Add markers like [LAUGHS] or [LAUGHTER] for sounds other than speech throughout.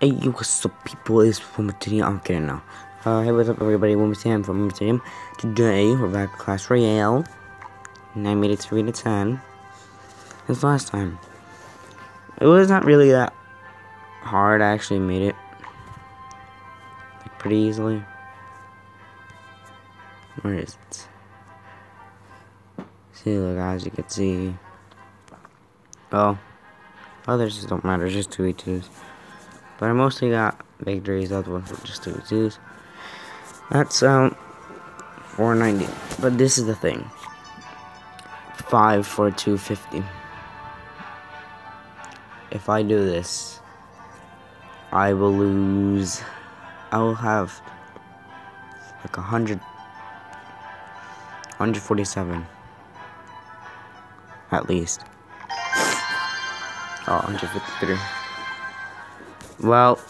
Hey, yo, what's up, people? It's Womatinium. I'm kidding now. Uh, hey, what's up, everybody? Womatinium from Womatinium. Today, we're back to Clash Royale. And I made it 3 to 10. This last time. It was not really that hard. I actually made it. Like, pretty easily. Where is it? See, look, as you can see. Oh. Others just don't matter, just 2v2s. But I mostly got victories, the other ones were just 2v2s. That's, um, 490. But this is the thing. 5 for 250. If I do this, I will lose. I will have like a hundred, 147 at least. Oh, 153. Well,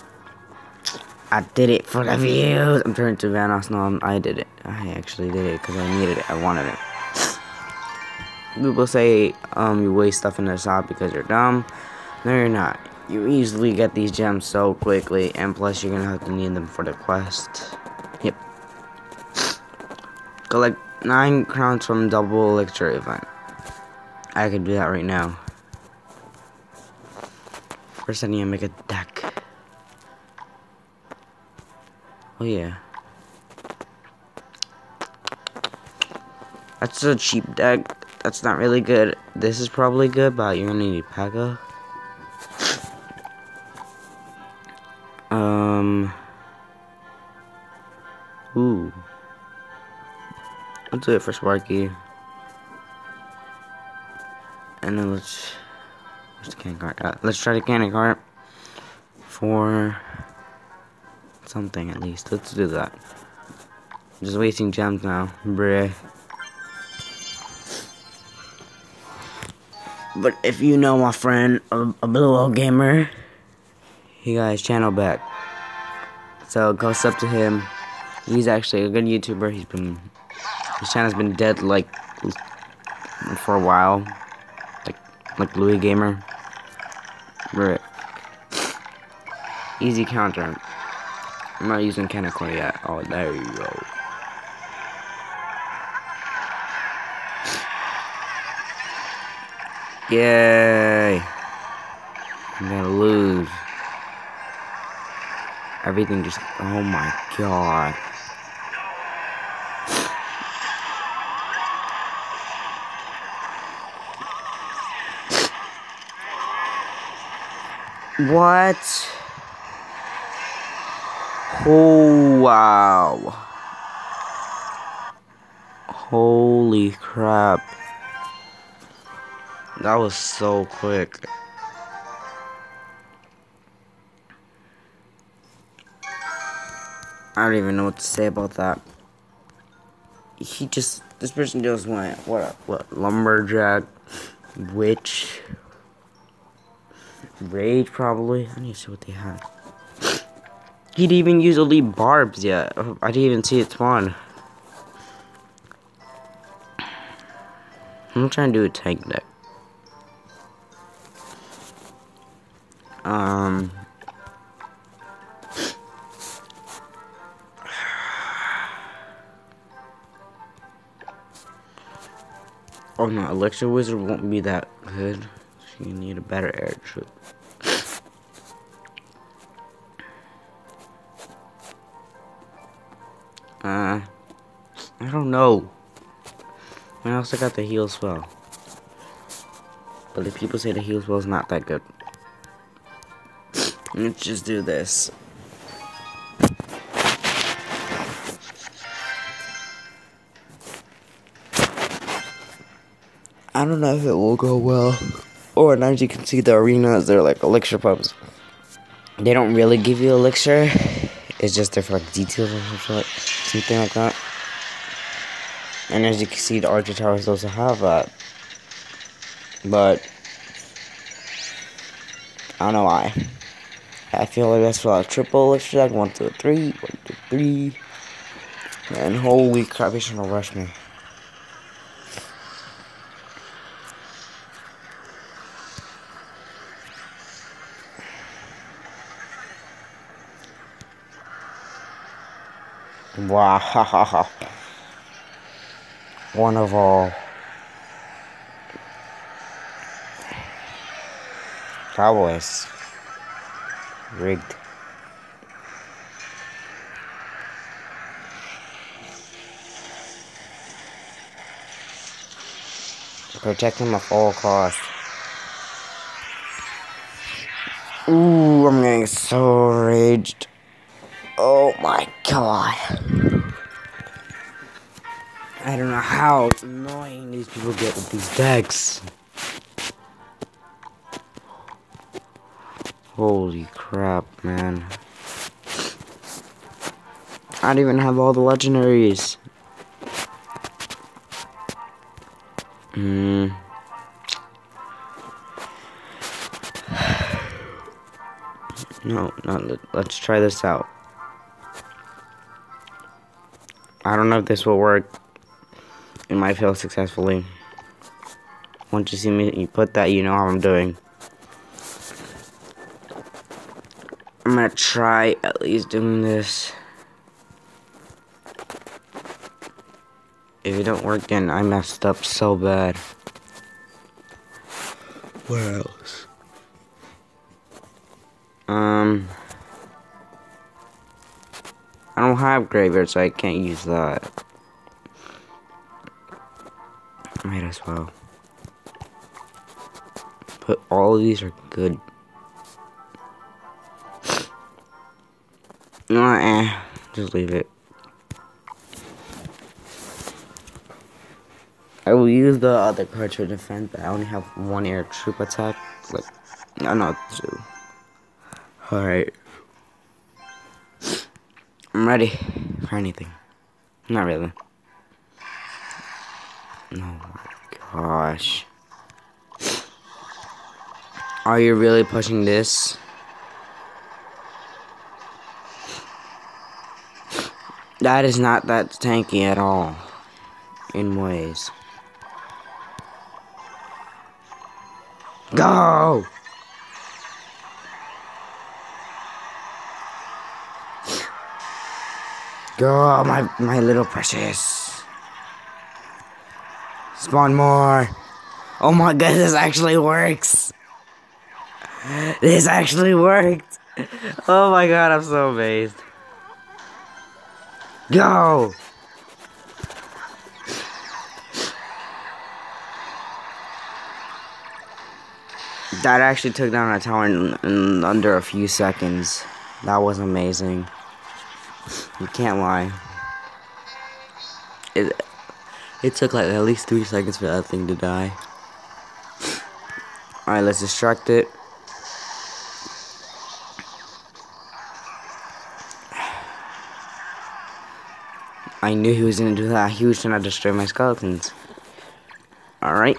I did it for the views. I'm turning to Vanos. No, I did it. I actually did it because I needed it. I wanted it. People say um, you waste stuff in the shop because you're dumb. No, you're not. You easily get these gems so quickly, and plus you're gonna have to need them for the quest. Yep. Collect nine crowns from double elixir event. I could do that right now. First I need to make a deck. Oh yeah. That's a cheap deck. That's not really good. This is probably good, but you're gonna need Pekka. Um. Ooh. Let's do it for Sparky. And then let's. Where's the? Uh, let's try the candy cart. For. Something at least. Let's do that. I'm just wasting gems now. Bruh. But if you know my friend, a, a Blue Old Gamer, he got his channel back. So go sub to him. He's actually a good YouTuber. He's been his channel's been dead like for a while. Like like Louis Gamer. Right. Easy counter. I'm not using Cannon Cart yet. Oh there you go. Yay! I'm gonna lose. Everything just, oh my god. What? Oh, wow. Holy crap. That was so quick. I don't even know what to say about that. He just, this person just went, what, what, lumberjack, witch, rage probably. I need to see what they had. He didn't even use elite barbs yet. I didn't even see it spawn. I'm trying to do a tank deck. Um. [SIGHS] Oh no, Electro Wizard won't be that good. So you need a better air troop. I don't know. I also got the heal spell. But the people say the heal spell is not that good. [SNIFFS] Let's just do this. I don't know if it will go well. Or now as you can see the arenas, they're like elixir pumps. They don't really give you elixir. It's just there for like details or something like that. And as you can see, the Archer Towers also have that. But, I don't know why. I feel like that's for a triple extract. One, two, three. One, two, three. And holy crap, he's trying to rush me. Wow, ha ha ha. One of all. Cowboys. Rigged. To protect him at all costs. Ooh, I'm getting so raged. Oh my god. How annoying these people get with these decks. Holy crap, man. I don't even have all the legendaries. Hmm. [SIGHS] No, no, let's try this out. I don't know if this will work. It might fail successfully. Once you see me you put that, you know how I'm doing. I'm gonna try at least doing this. If it don't work, then I messed up so bad. Where else? Um, I don't have graveyard, so I can't use that. Might as well. But all of these are good. [SNIFFS] No, eh, just leave it. I will use the other card to defend, but I only have one air troop attack. Like, no, not two. Alright. I'm ready for anything. Not really. Oh my gosh. Are you really pushing this? That is not that tanky at all. In ways. Go! Go, my, my little precious. Spawn more. Oh my god, this actually works. This actually worked. Oh my god, I'm so amazed. Go! That actually took down a tower in, in under a few seconds. That was amazing. You can't lie. It it took like at least three seconds for that thing to die. [LAUGHS] Alright, let's distract it. I knew he was gonna do that. He was trying to destroy my skeletons. Alright.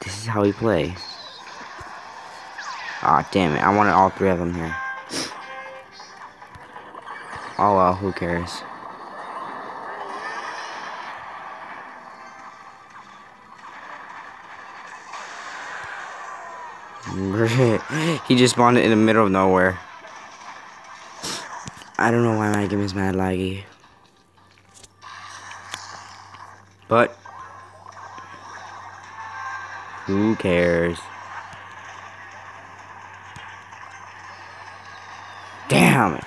This is how we play. Ah, oh, damn it. I wanted all three of them here. Oh well, who cares? [LAUGHS] he just spawned in the middle of nowhere. I don't know why my game is mad laggy. But who cares? Damn it.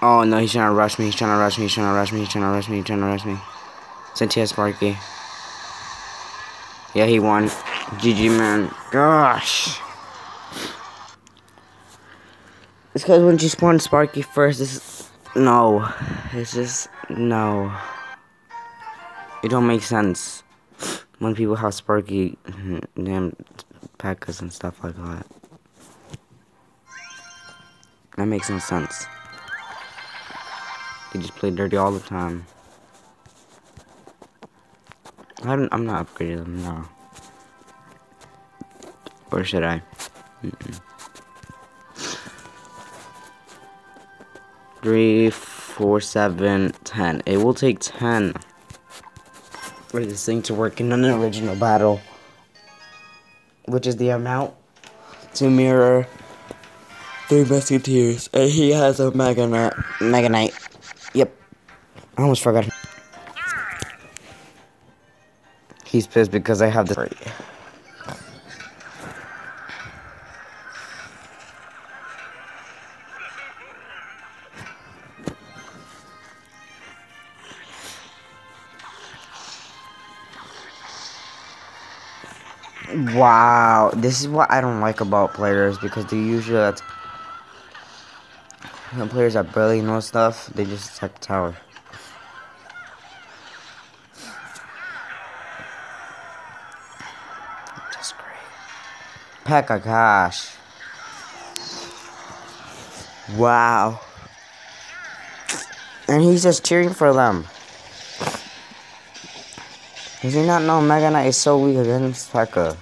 Oh no, he's trying to rush me, he's trying to rush me, he's trying to rush me, he's trying to rush me, he's trying to rush me. Sentia Sparky. Yeah, he won. GG, man. Gosh. It's because when she spawned Sparky first, this no. It's just, no. It don't make sense when people have Sparky, mm, damn, Packers and stuff like that. That makes no sense. They just play dirty all the time. I am not upgrading them, no. Or should I? Mm -mm. Three, four, seven, ten. It will take ten for this thing to work in an original battle. Which is the amount to mirror Three Musketeers, and he has a Mega Knight. Mega Knight. Yep. I almost forgot. He's pissed because I have the. Wow, this is what I don't like about players because they usually players that barely know stuff, they just attack the tower. Pekka, gosh. Wow. And he's just cheering for them. Does he not know Mega Knight is so weak against Pekka?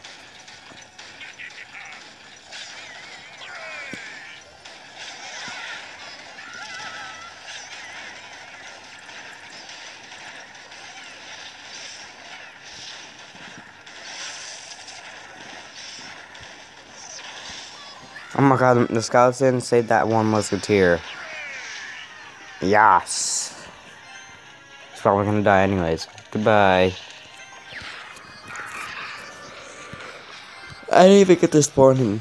Oh my god, the scouts didn't save that one musketeer. Yes. He's probably gonna die anyways. Goodbye. I didn't even get to spawn him.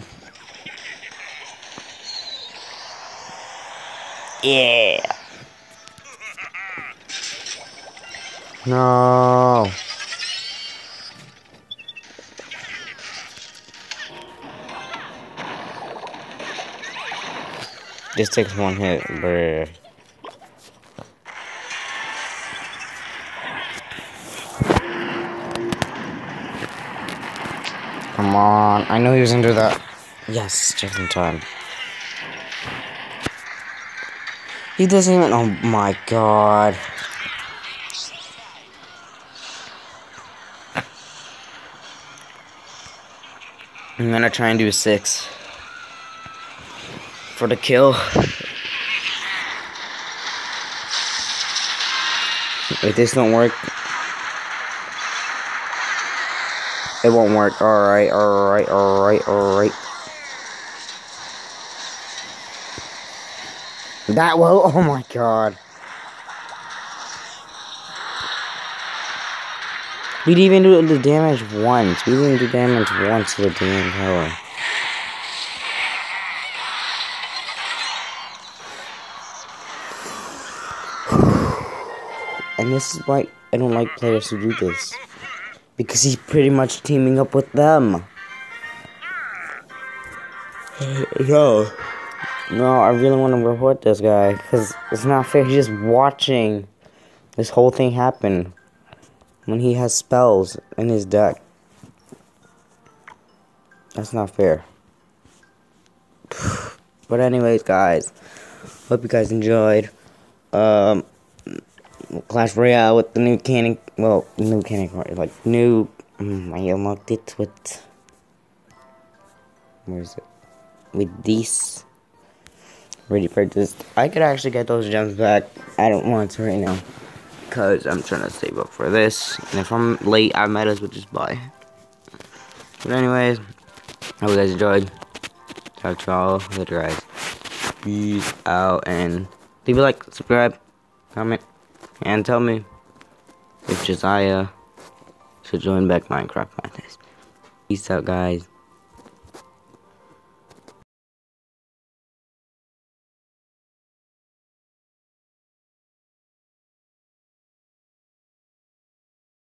Yeah. [LAUGHS] No. Just takes one hit, bruh. Come on. I know he was into that. Yes, just in time. He doesn't even. Oh my god. I'm gonna try and do a six for the kill. If this don't work, It won't work. Alright, alright, alright, alright. That will. [LAUGHS] Oh my god. We didn't even do the damage once. We didn't do damage once to the damn tower. And this is why I don't like players who do this. Because he's pretty much teaming up with them. No. No, I really want to report this guy. Because it's not fair. He's just watching this whole thing happen. When he has spells in his deck. That's not fair. [SIGHS] But anyways, guys. Hope you guys enjoyed. Um, Clash Royale with the new cannon. Well, new mechanic, like new. Um, I unlocked it with. Where is it? With these. Ready purchased. I could actually get those gems back. I don't want to right now. Because I'm trying to save up for this. And if I'm late, I might as well just buy. But anyways, hope you guys enjoyed. Talk to all later, guys. Peace out and leave a like, subscribe, comment, and tell me if Josiah should join back Minecraft Madness. Peace out, guys.